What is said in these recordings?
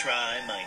try my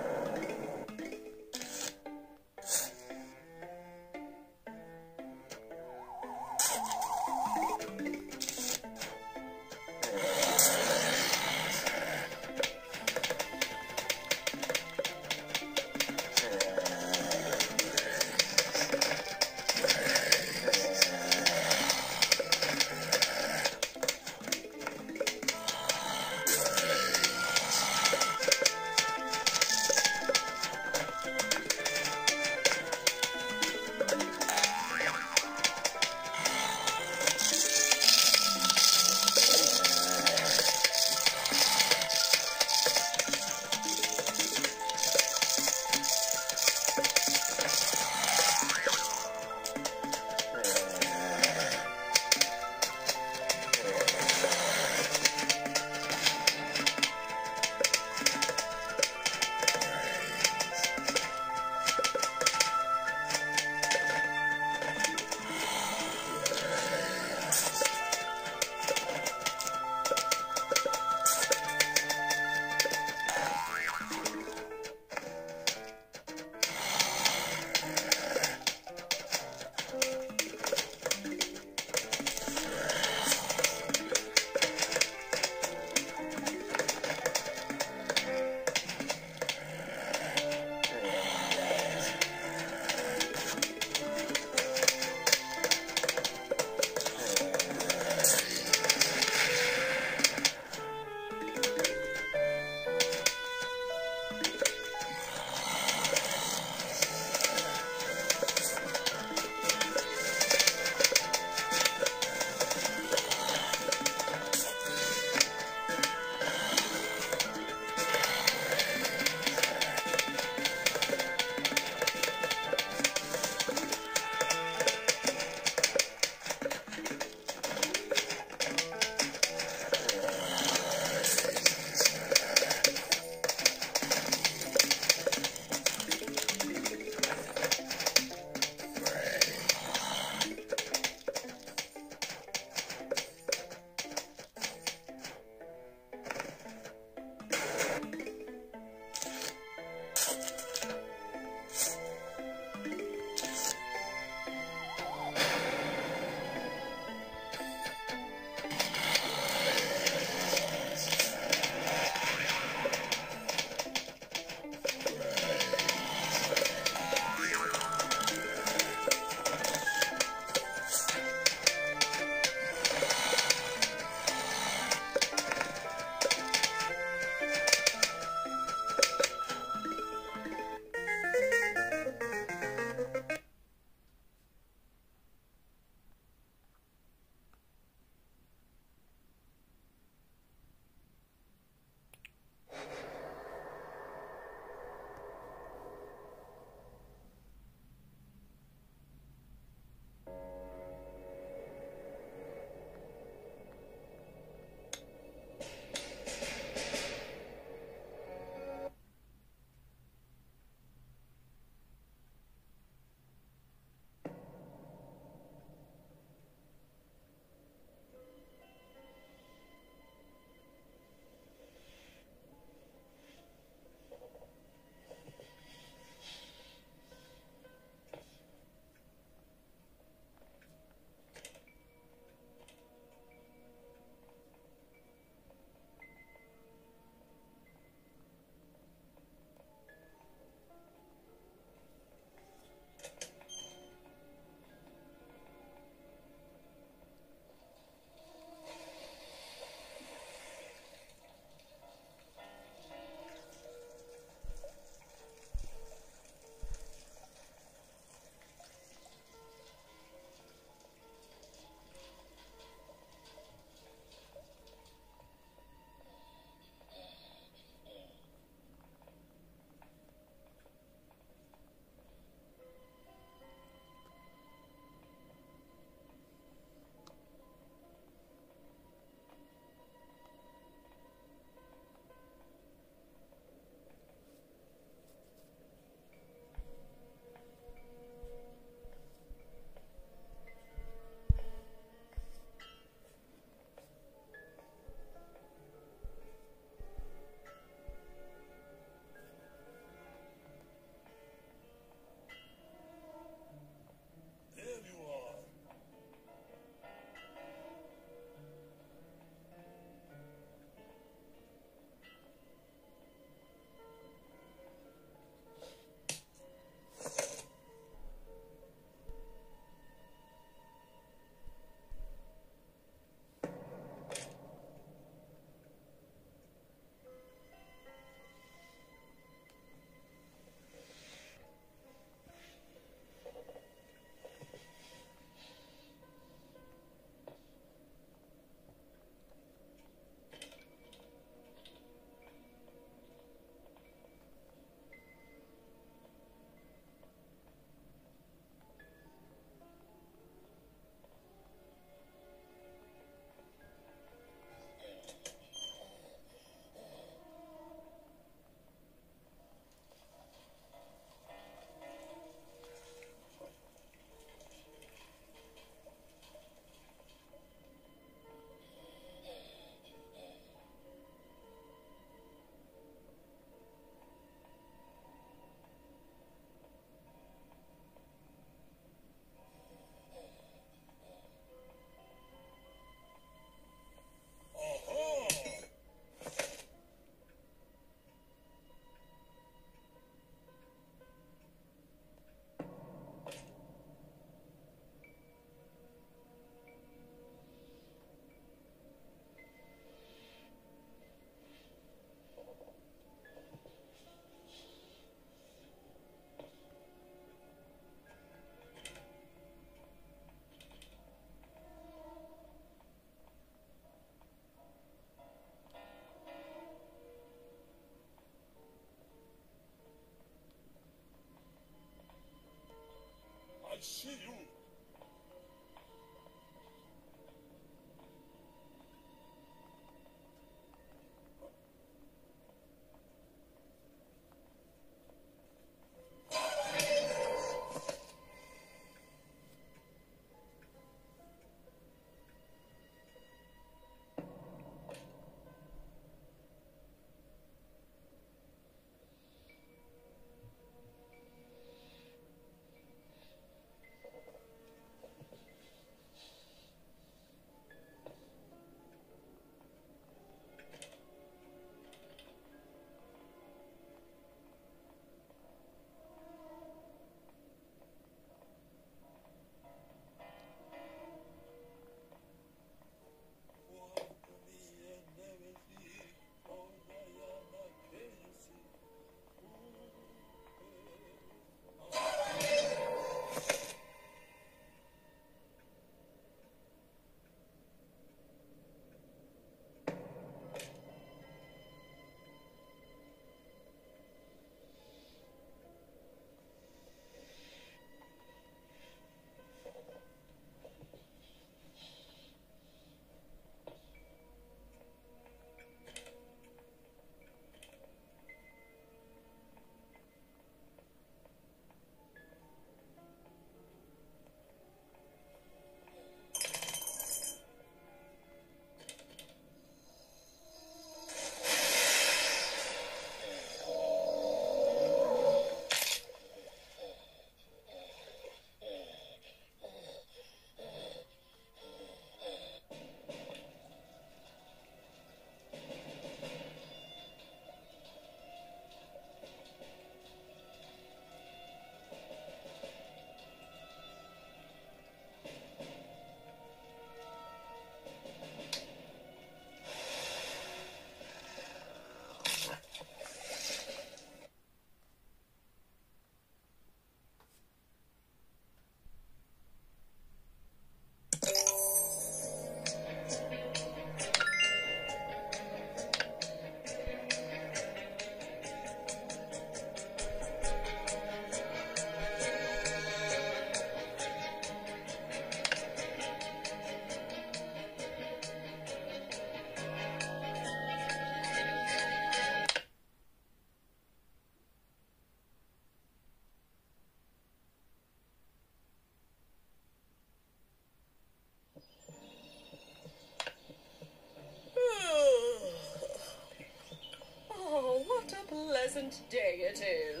day it is.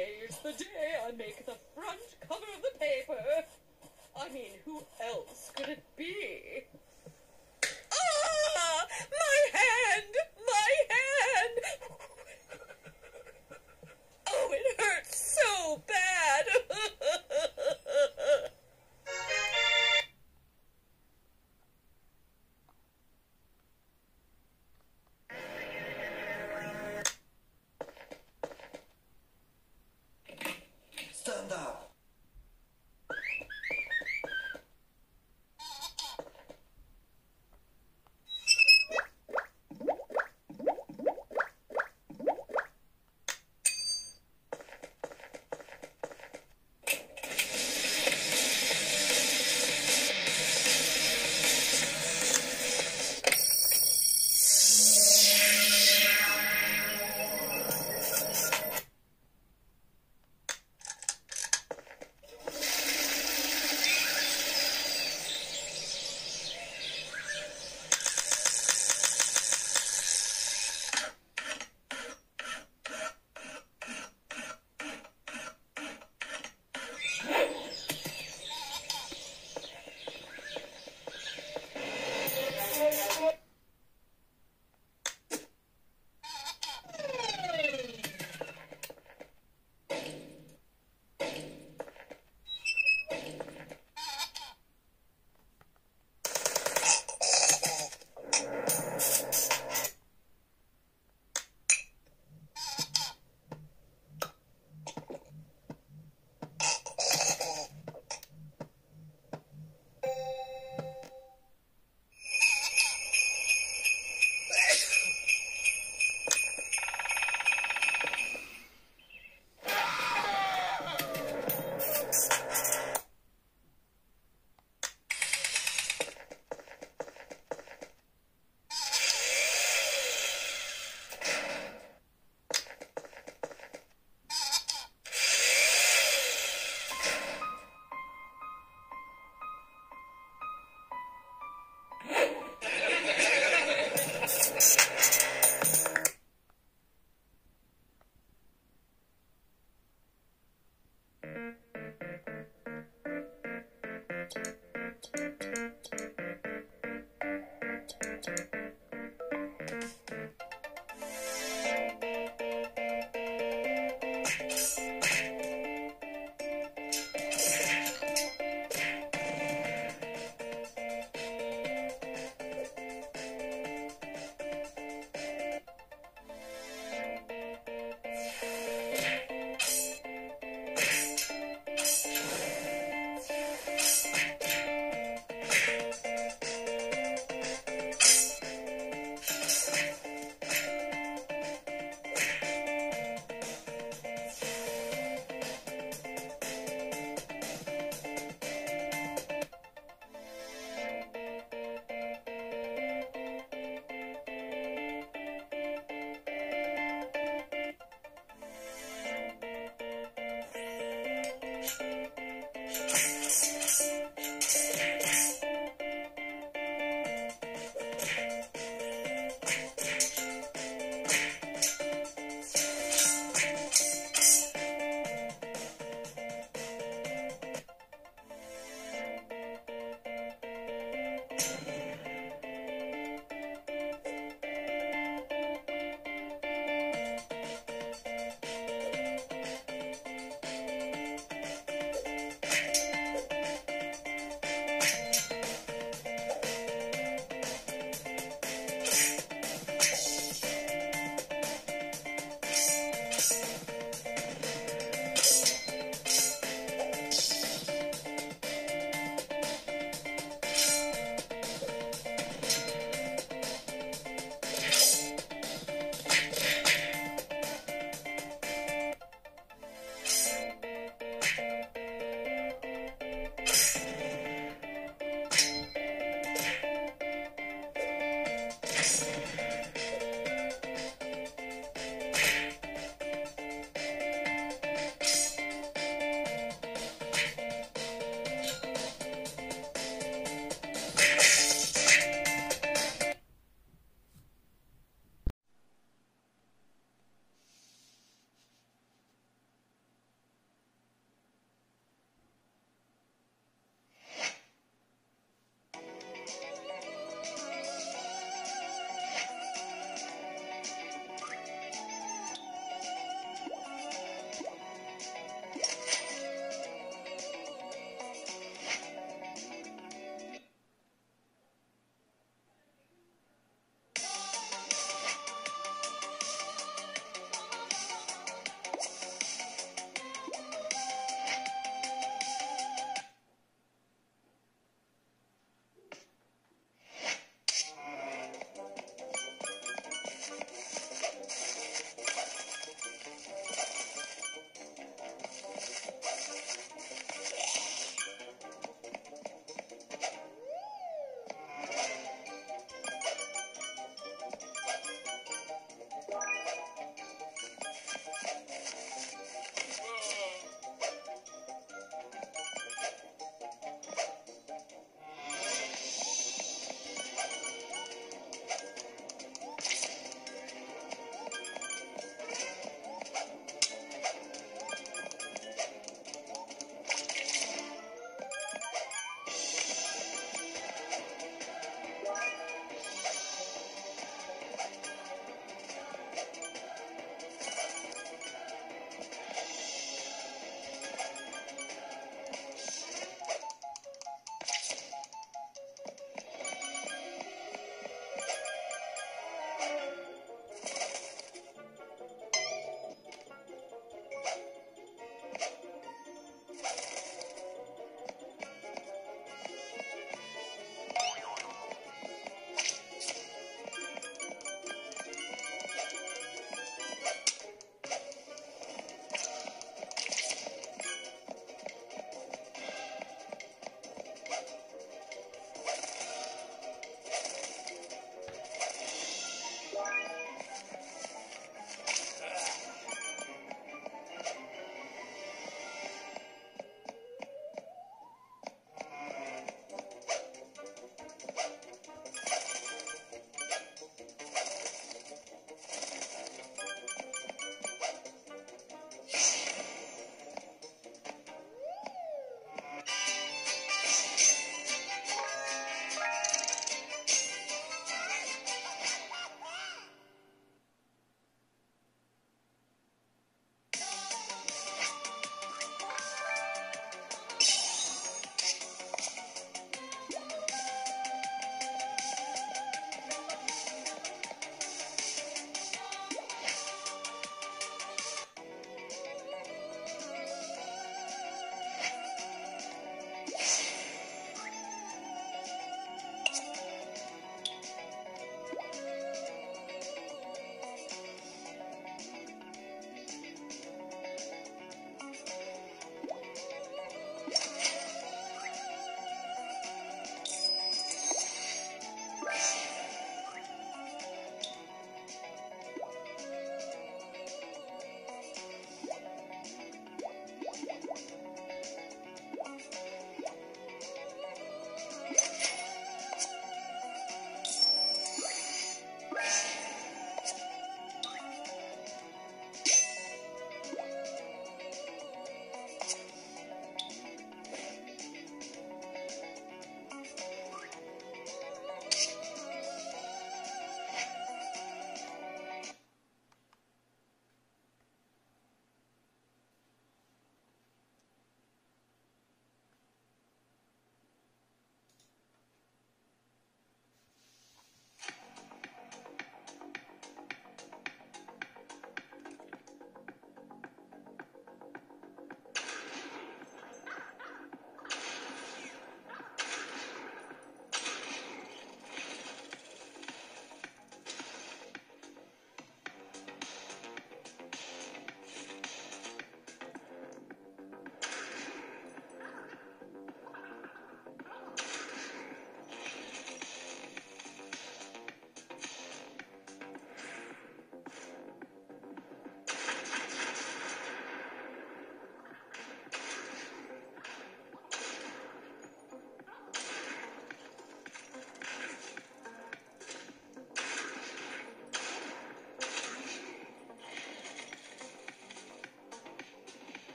Today's the day I make the front cover of the paper. I mean, who else could it be?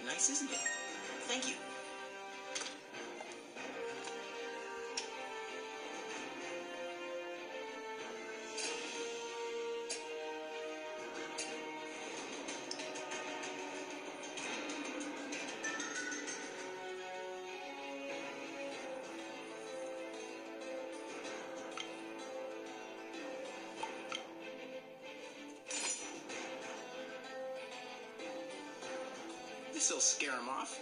quite nice, isn't it? This'll scare him off.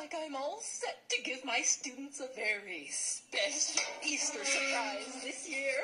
Like I'm all set to give my students a very special Easter surprise this year.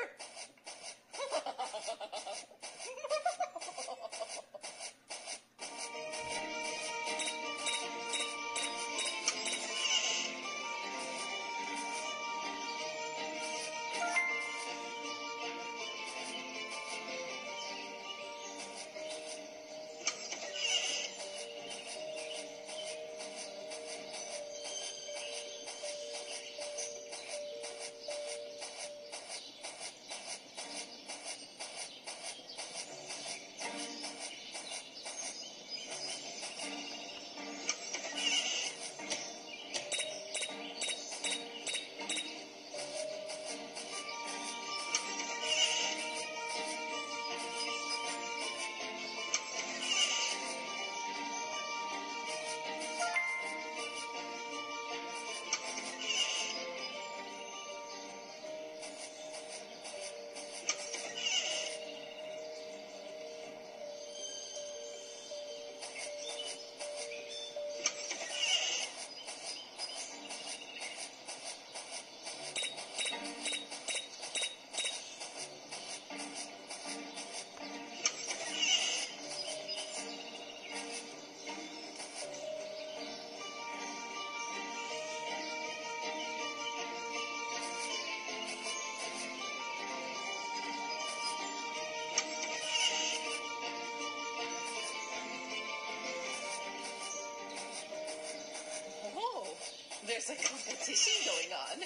There's a competition going on.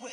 Well,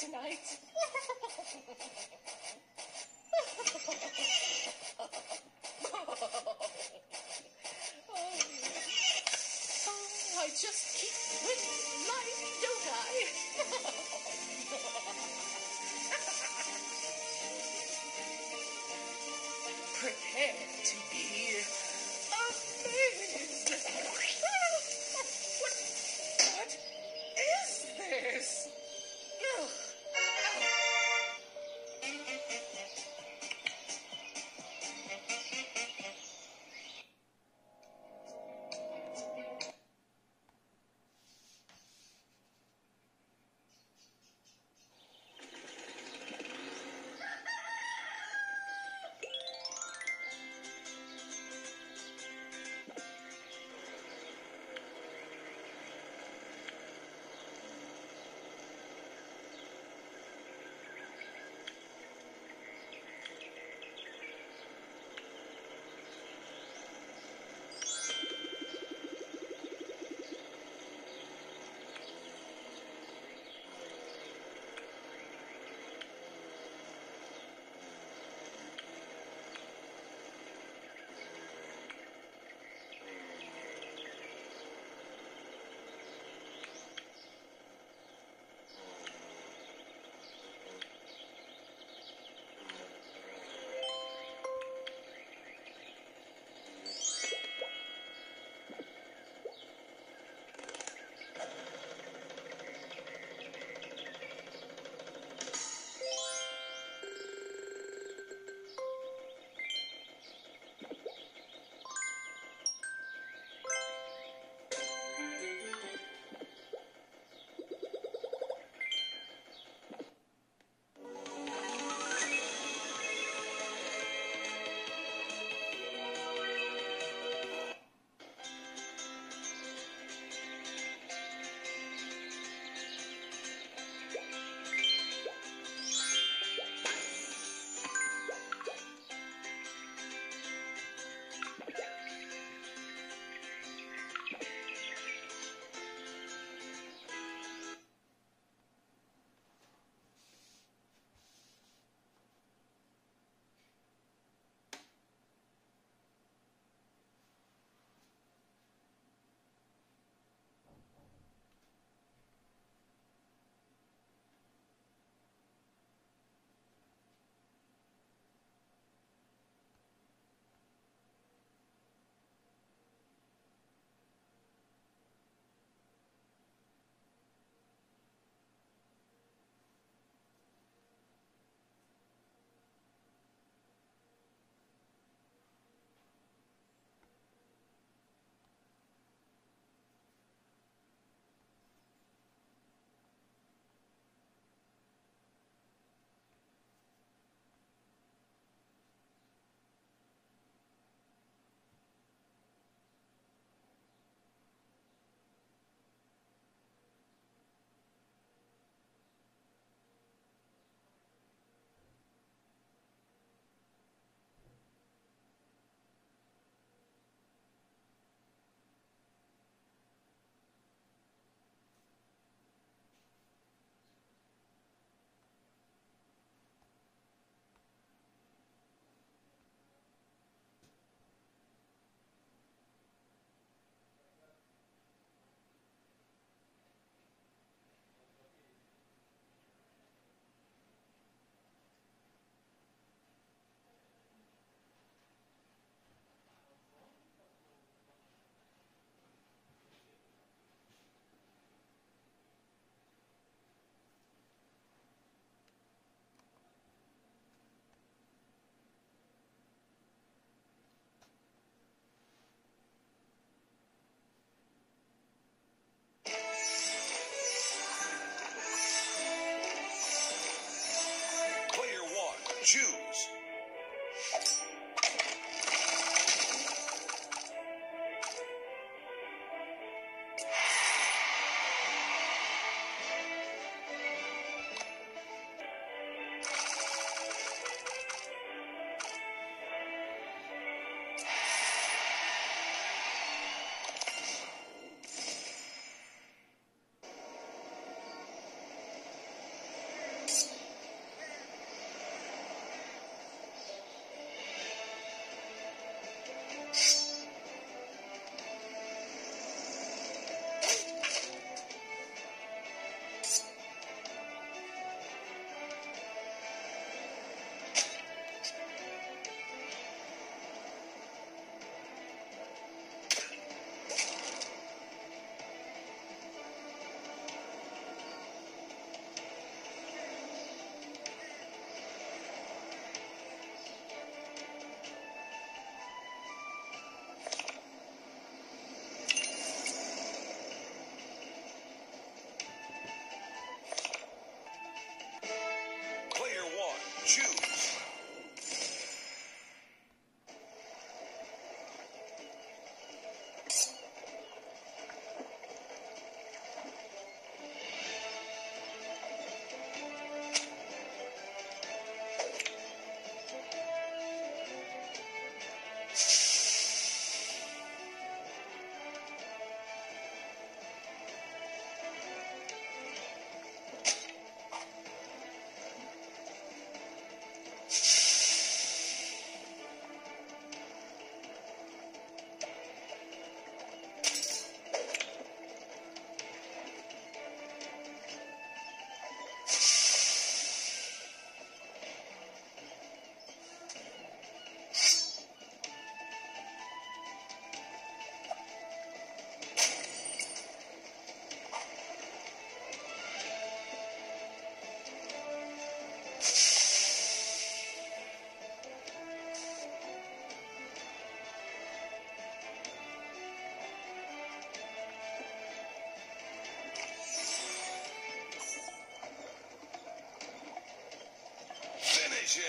Tonight. Choose.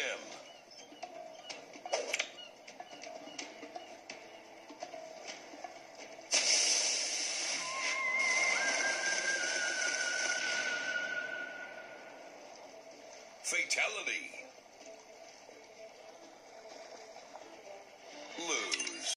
Him. Fatality.